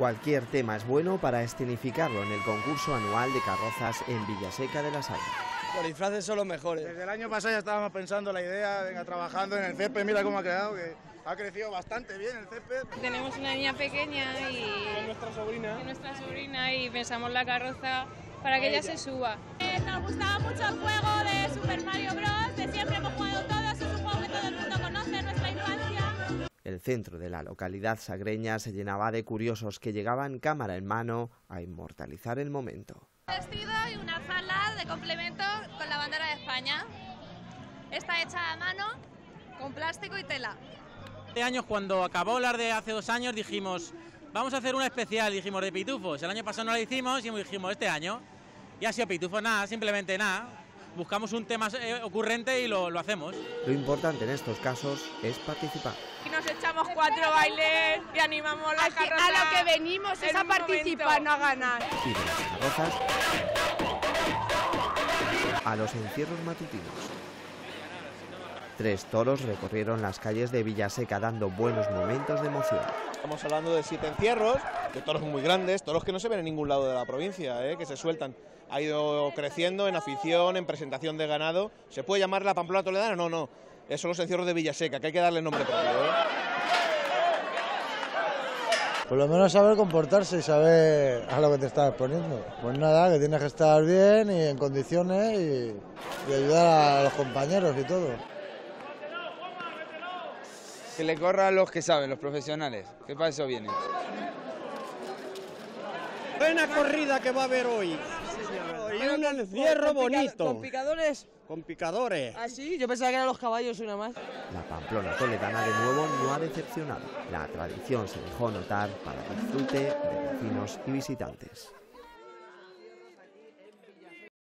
Cualquier tema es bueno para escenificarlo en el concurso anual de carrozas en Villaseca de las Aguas. Los disfraces son los mejores. Desde el año pasado ya estábamos pensando la idea, venga, trabajando en el césped, mira cómo ha quedado, que ha crecido bastante bien el césped. Tenemos una niña pequeña y Es nuestra sobrina. es nuestra sobrina y pensamos la carroza para que ella se suba. Nos gustaba mucho el juego de Super Mario Bros. El centro de la localidad sagreña se llenaba de curiosos que llegaban cámara en mano a inmortalizar el momento. Vestido y una falda de complemento con la bandera de España. Está hecha a mano con plástico y tela. Hace años, cuando acabó la de hace dos años, dijimos, vamos a hacer una especial, dijimos, de pitufos. El año pasado no la hicimos y dijimos, este año. Y ha sido pitufos, nada, simplemente nada. Buscamos un tema eh, ocurrente y lo, lo hacemos. Lo importante en estos casos es participar. Y nos echamos cuatro bailes y animamos la carroza. A lo que venimos es a participar, momento. no a ganar. y de las carrozas a los encierros matutinos. Tres toros recorrieron las calles de Villaseca dando buenos momentos de emoción. Estamos hablando de siete encierros, de toros muy grandes, toros que no se ven en ningún lado de la provincia, ¿eh? que se sueltan. Ha ido creciendo en afición, en presentación de ganado. ¿Se puede llamar la Pamplona Toledana? No, no. Esos son los encierros de Villaseca, que hay que darle nombre propio. ¿eh? Por lo menos saber comportarse y saber a lo que te estás exponiendo. Pues nada, que tienes que estar bien y en condiciones y, y ayudar a los compañeros y todo. Que le corra a los que saben, los profesionales, que para eso vienen. Buena corrida que va a haber hoy. Y un encierro bonito. ¿Con picadores? Con picadores. Ah, sí, yo pensaba que eran los caballos una más. La Pamplona toledana de nuevo no ha decepcionado. La tradición se dejó notar para disfrute de vecinos y visitantes.